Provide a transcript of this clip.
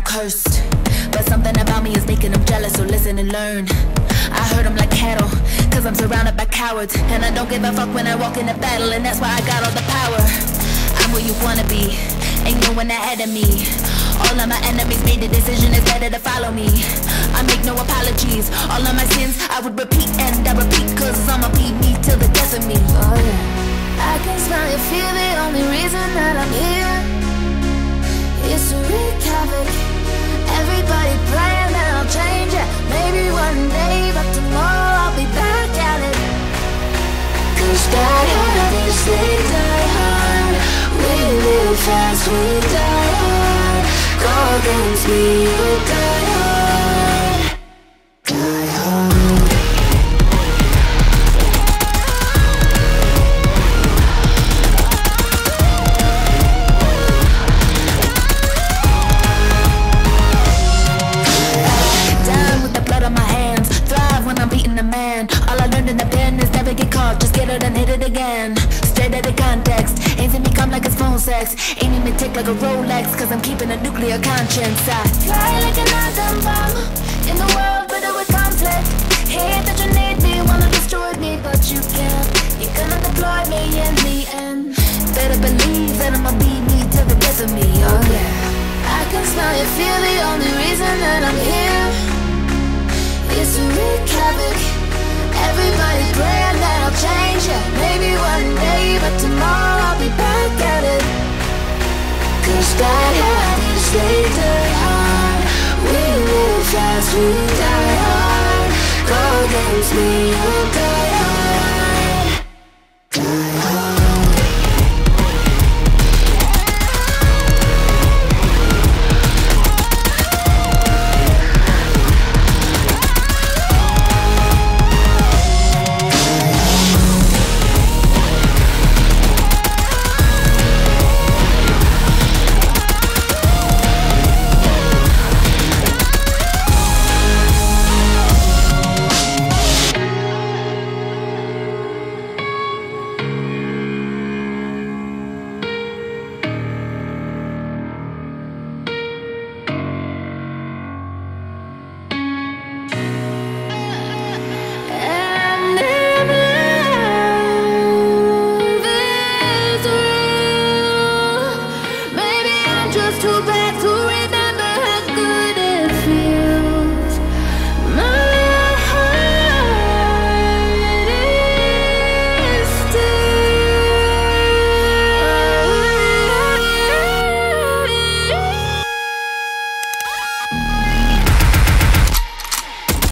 I'm cursed. But something about me is making them jealous, so listen and learn. I hurt them like cattle, cause I'm surrounded by cowards. And I don't give a fuck when I walk into battle, and that's why I got all the power. I'm where you wanna be, ain't no one ahead of me. All of my enemies made the decision, it's better to follow me. I make no apologies, all of my sins I would repeat and I repeat, cause I'ma be me till the death of me. Oh yeah. I can smell you, feel the only reason that I'm here fast, we die hard. Against me, you die hard. Die hard. Man. All I learned in the pen is never get caught, just get it and hit it again. Straight context, sex. Ain't even tick like a Rolex, cause I'm keeping a nuclear conscience. I Fly like an atom bomb in the world riddled with conflict. Hate that you need me, wanna destroy me, but you can't. You cannot deploy me in the end. better believe that I'ma be me till the death of me. Oh yeah. I can smell you, feel the only reason that I'm here is to wreak havoc. Everybody praying Hard is they hard. We live fast, we die hard. Go against me, you'll die